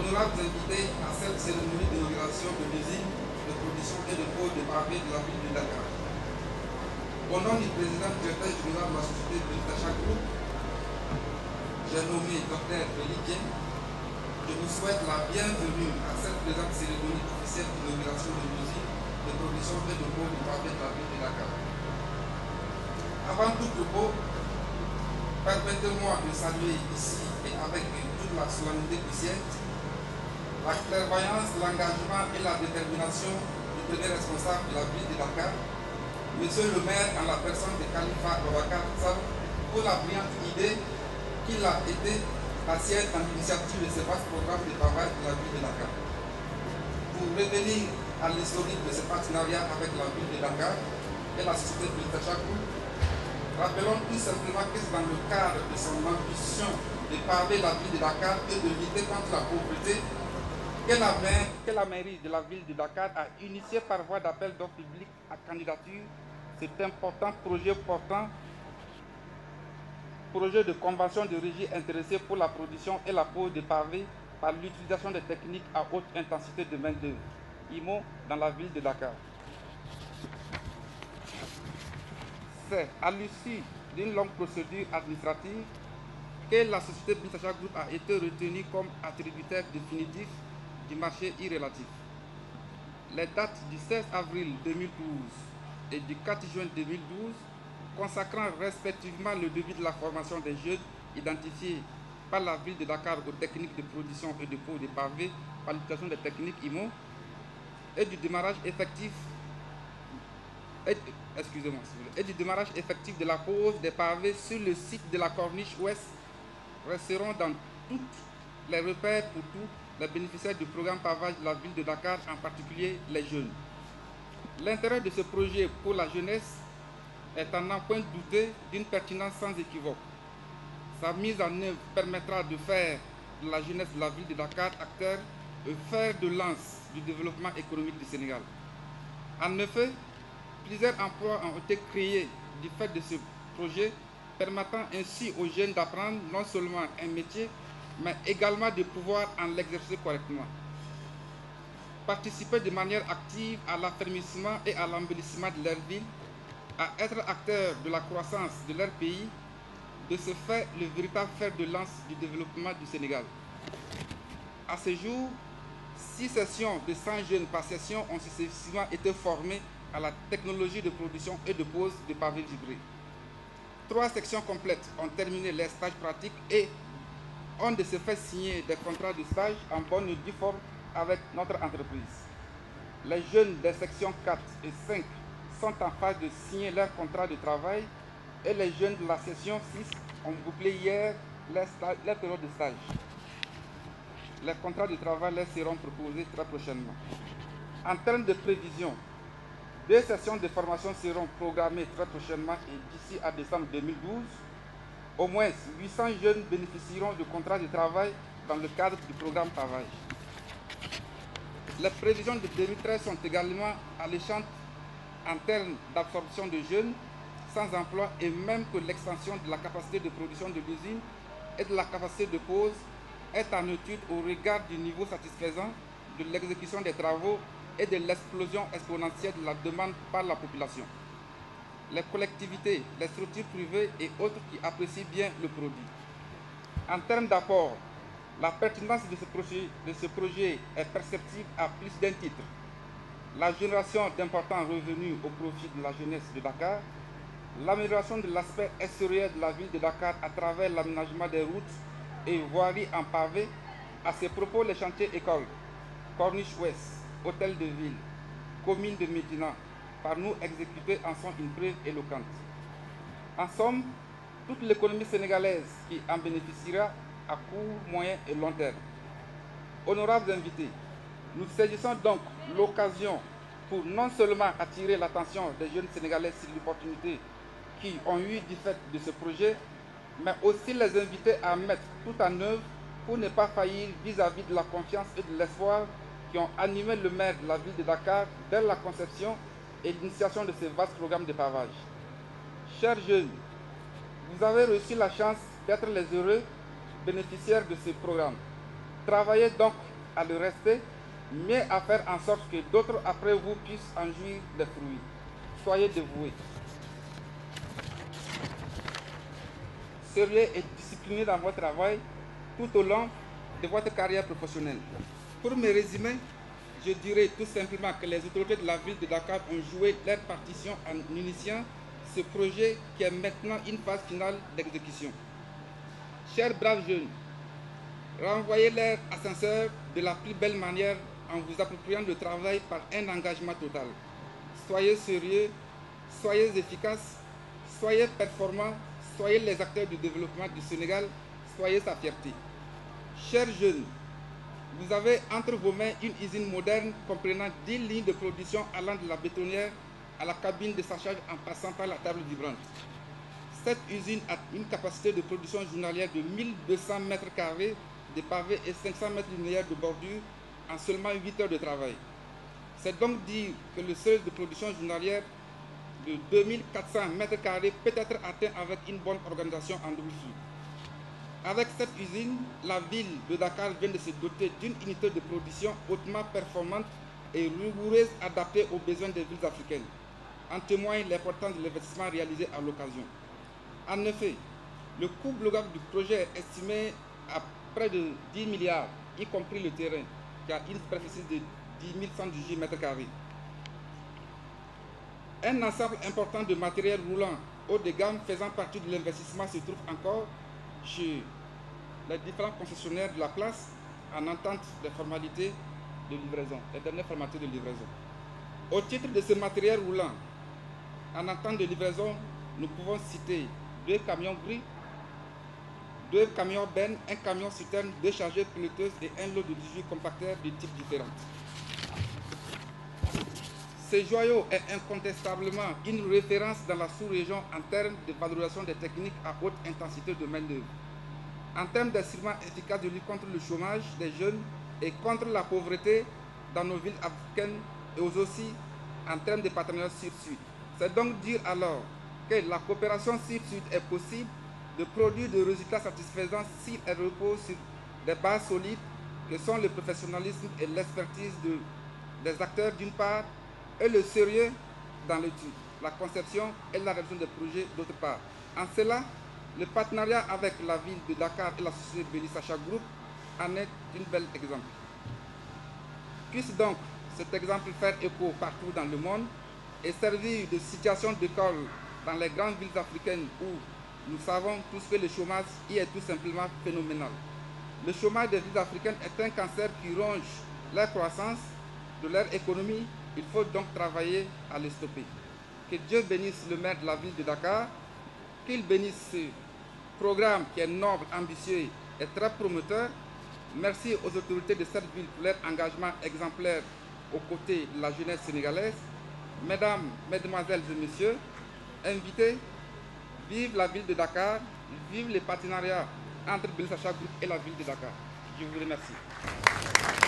Honorables invités à cette cérémonie d'inauguration de l'usine de production et de pôle de pavés de la ville de Dakar. Au nom du président directeur général de la société Tacha Group, j'ai nommé Dr. Belidien, je vous souhaite la bienvenue à cette présente cérémonie officielle d'inauguration de l'usine de production et de pôle de pavés de la ville de Dakar. Avant tout propos, permettez-moi de saluer ici et avec toute la solennité puissienne la clairvoyance, l'engagement et la détermination du premier responsable de la ville de Dakar, Monsieur le maire en la personne de Khalifa Babacar pour la brillante idée qu'il a été la sienne en initiative de ce vaste programme de travail de la ville de Dakar. Pour revenir à l'historique de ce partenariat avec la ville de Dakar et la société de Group, rappelons tout simplement que c'est dans le cadre de son ambition de paver la ville de Dakar et de lutter contre la pauvreté que la, mairie de la ville de Dakar a initié par voie d'appel d'offres public à candidature cet important projet portant projet de convention de régie intéressée pour la production et la pose de pavés par l'utilisation des techniques à haute intensité de main-d'œuvre, IMO, dans la ville de Dakar. C'est à l'issue d'une longue procédure administrative que la société Bintacha Group a été retenue comme attributaire définitif marché irrélatif. Les dates du 16 avril 2012 et du 4 juin 2012 consacrant respectivement le début de la formation des jeunes identifiés par la ville de Dakar aux techniques de production et de peau de pavés par l'utilisation des techniques IMO et du démarrage effectif excusez-moi, et du démarrage effectif de la pose des pavés sur le site de la Corniche Ouest resteront dans toutes les repères pour tous les bénéficiaires du programme pavage de la ville de Dakar, en particulier les jeunes. L'intérêt de ce projet pour la jeunesse est en un point douter d'une pertinence sans équivoque. Sa mise en œuvre permettra de faire de la jeunesse de la ville de Dakar acteur et fer de lance du développement économique du Sénégal. En effet, plusieurs emplois ont été créés du fait de ce projet, permettant ainsi aux jeunes d'apprendre non seulement un métier, mais également de pouvoir en l'exercer correctement. Participer de manière active à l'affermissement et à l'embellissement de leur ville, à être acteur de la croissance de leur pays, de ce fait le véritable fer de lance du développement du Sénégal. À ce jour, six sessions de 100 jeunes par session ont successivement été formées à la technologie de production et de pose de pavés vibrés. Trois sections complètes ont terminé les stages pratiques et ont de se fait signer des contrats de stage en bonne et due forme avec notre entreprise. Les jeunes des sections 4 et 5 sont en phase de signer leur contrat de travail et les jeunes de la section 6 ont bouclé hier leur période de stage. Les contrats de travail leur seront proposés très prochainement. En termes de prévision, deux sessions de formation seront programmées très prochainement et d'ici à décembre 2012 au moins 800 jeunes bénéficieront de contrats de travail dans le cadre du programme Travail. Les prévisions de 2013 sont également alléchantes en termes d'absorption de jeunes sans emploi et même que l'extension de la capacité de production de l'usine et de la capacité de pause est en étude au regard du niveau satisfaisant de l'exécution des travaux et de l'explosion exponentielle de la demande par la population les collectivités, les structures privées et autres qui apprécient bien le produit. En termes d'apport, la pertinence de ce, projet, ce est perceptible à plus d'un titre. La génération d'importants revenus au profit de la jeunesse de Dakar, l'amélioration de l'aspect extérieur de la ville de Dakar à travers l'aménagement des routes et voiries en pavé, à ces propos les chantiers écoles, Corniche Ouest, Hôtel de Ville, commune de Médina, par nous exécutés en sont une preuve éloquente. En somme, toute l'économie sénégalaise qui en bénéficiera à court, moyen et long terme. Honorables invités, nous saisissons donc l'occasion pour non seulement attirer l'attention des jeunes Sénégalais sur l'opportunité qui ont eu du fait de ce projet, mais aussi les inviter à mettre tout en œuvre pour ne pas faillir vis-à-vis -vis de la confiance et de l'espoir qui ont animé le maire de la ville de Dakar dès la conception et l'initiation de ce vaste programme de pavage. Chers jeunes, vous avez reçu la chance d'être les heureux bénéficiaires de ce programme. Travaillez donc à le rester, mais à faire en sorte que d'autres après vous puissent en jouir des fruits. Soyez dévoués. Sérieux et discipliné dans votre travail tout au long de votre carrière professionnelle. Pour me résumer, je dirais tout simplement que les autorités de la ville de Dakar ont joué leur partition en initiant ce projet qui est maintenant une phase finale d'exécution. Chers braves jeunes, renvoyez leur ascenseur de la plus belle manière en vous appropriant le travail par un engagement total. Soyez sérieux, soyez efficaces, soyez performants, soyez les acteurs du développement du Sénégal, soyez sa fierté. Chers jeunes, vous avez entre vos mains une usine moderne comprenant 10 lignes de production allant de la bétonnière à la cabine de sachage en passant par la table vibrante. Cette usine a une capacité de production journalière de 1200 mètres carrés de pavés et 500 mètres linéaires de bordure en seulement 8 heures de travail. C'est donc dire que le seuil de production journalière de 2400 mètres carrés peut être atteint avec une bonne organisation en double Avec cette usine, la ville de Dakar vient de se doter d'une unité de production hautement performante et rigoureuse adaptée aux besoins des villes africaines. En témoigne l'importance de l'investissement réalisé à l'occasion. En effet, le coût global du projet est estimé à près de 10 milliards, y compris le terrain, qui a une superficie de 10 118 mètres carrés. Un ensemble important de matériel roulant haut de gamme faisant partie de l'investissement se trouve encore chez les différents concessionnaires de la place en entente des formalités de livraison, les dernières formalités de livraison. Au titre de ce matériel roulant, en entente de livraison, nous pouvons citer deux camions gris, deux camions bennes, un camion citerne, deux chargeurs piloteuses et un lot de 18 compacteurs de types différents. Ce joyau est incontestablement une référence dans la sous-région en termes de valorisation des techniques à haute intensité de main-d'œuvre, en termes d'instruments efficaces de lutte contre le chômage des jeunes et contre la pauvreté dans nos villes africaines et aussi en termes de partenariat sud-sud. C'est donc dire alors que la coopération sud-sud est possible de produire des résultats satisfaisants si elle repose sur des bases solides que sont le professionnalisme et l'expertise de, des acteurs d'une part et le sérieux dans l'étude, la conception et la réalisation des projets d'autre part. En cela, le partenariat avec la ville de Dakar et la société Bélissacha Group en est un bel exemple. Puisse donc cet exemple faire écho partout dans le monde et servir de situation d'école dans les grandes villes africaines où nous savons tous que le chômage y est tout simplement phénoménal. Le chômage des villes africaines est un cancer qui ronge leur croissance, de leur économie. Il faut donc travailler à le stopper. Que Dieu bénisse le maire de la ville de Dakar, qu'il bénisse ce programme qui est noble, ambitieux et très promoteur. Merci aux autorités de cette ville pour leur engagement exemplaire aux côtés de la jeunesse sénégalaise. Mesdames, Mesdemoiselles et Messieurs, invités, vive la ville de Dakar, vive les partenariats entre Belsacha Group et la ville de Dakar. Je vous remercie.